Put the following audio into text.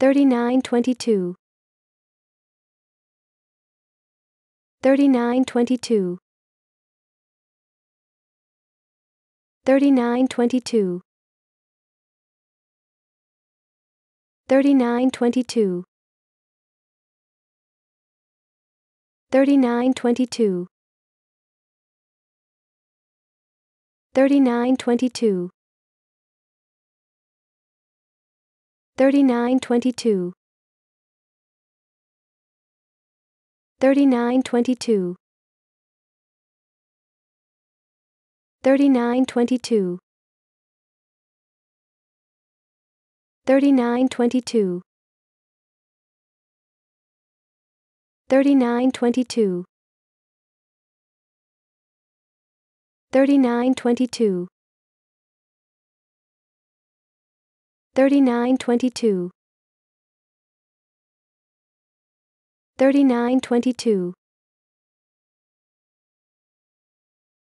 3922 3922 3922 3922 3922 3922 3922 3922 3922 3922 3922 3922 3922 3922